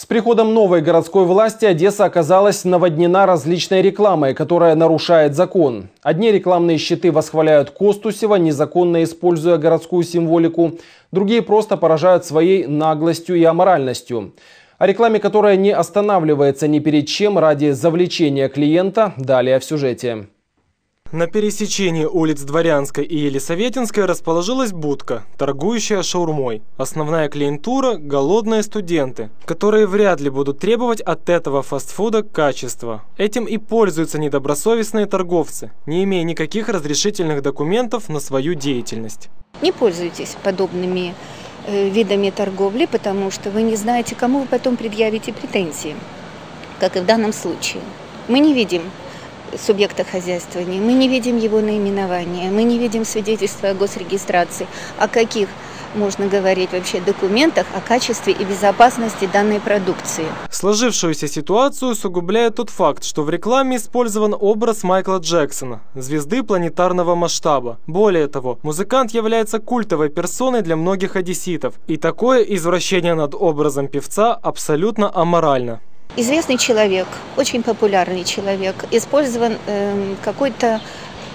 С приходом новой городской власти Одесса оказалась наводнена различной рекламой, которая нарушает закон. Одни рекламные щиты восхваляют Костусева, незаконно используя городскую символику. Другие просто поражают своей наглостью и аморальностью. О рекламе, которая не останавливается ни перед чем ради завлечения клиента, далее в сюжете. На пересечении улиц Дворянской и Елисаветинской расположилась будка, торгующая шаурмой. Основная клиентура – голодные студенты, которые вряд ли будут требовать от этого фастфуда качества. Этим и пользуются недобросовестные торговцы, не имея никаких разрешительных документов на свою деятельность. Не пользуйтесь подобными э, видами торговли, потому что вы не знаете, кому вы потом предъявите претензии, как и в данном случае. Мы не видим субъекта хозяйствования. Мы не видим его наименования, мы не видим свидетельства о госрегистрации. О каких можно говорить вообще документах о качестве и безопасности данной продукции. Сложившуюся ситуацию усугубляет тот факт, что в рекламе использован образ Майкла Джексона, звезды планетарного масштаба. Более того, музыкант является культовой персоной для многих одесситов, и такое извращение над образом певца абсолютно аморально. Известный человек, очень популярный человек, использован э, какой-то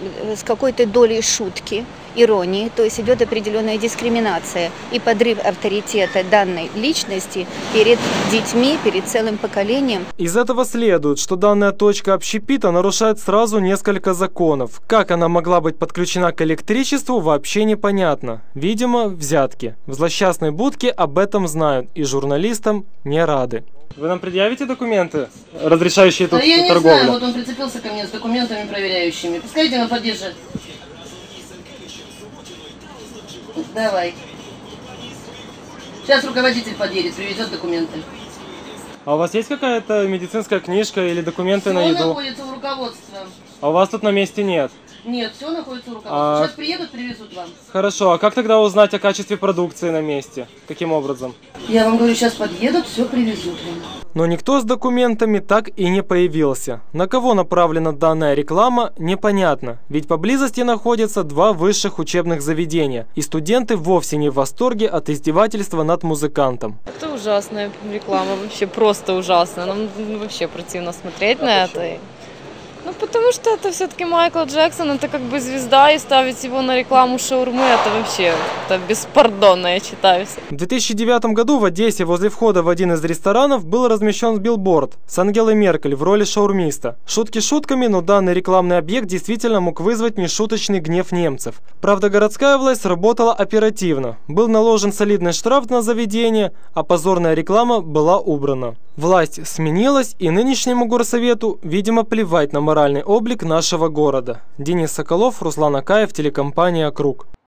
э, с какой-то долей шутки, иронии, то есть идет определенная дискриминация и подрыв авторитета данной личности перед детьми, перед целым поколением. Из этого следует, что данная точка общепита нарушает сразу несколько законов. Как она могла быть подключена к электричеству, вообще непонятно. Видимо, взятки. В злосчастной будке об этом знают и журналистам не рады. Вы нам предъявите документы, разрешающие тут да я не торговлю? знаю, вот он прицепился ко мне с документами проверяющими. Пускайте на поддержит. Давай. Сейчас руководитель подъедет, привезет документы. А у вас есть какая-то медицинская книжка или документы Все на еду? находится у руководства. А у вас тут на месте нет? Нет, все находится у руководства. А- Сейчас приедут, привезут вам. Хорошо, а как тогда узнать о качестве продукции на месте? Каким образом? Я вам говорю, сейчас подъедут, все привезут вам. Но никто с документами так и не появился. На кого направлена данная реклама, непонятно. Ведь поблизости находятся два высших учебных заведения. И студенты вовсе не в восторге от издевательства над музыкантом. Это ужасная реклама, вообще просто ужасно. Нам вообще противно смотреть на это. Ну, потому что это все-таки Майкл Джексон, это как бы звезда, и ставить его на рекламу шаурмы, это вообще это беспардонно, я считаю. В 2009 году в Одессе возле входа в один из ресторанов был размещен билборд с Ангелой Меркель в роли шаурмиста. Шутки шутками, но данный рекламный объект действительно мог вызвать нешуточный гнев немцев. Правда, городская власть работала оперативно. Был наложен солидный штраф на заведение, а позорная реклама была убрана. Власть сменилась, и нынешнему горсовету, видимо, плевать на моральный облик нашего города. Денис Соколов, Руслан Акаев, телекомпания «Круг».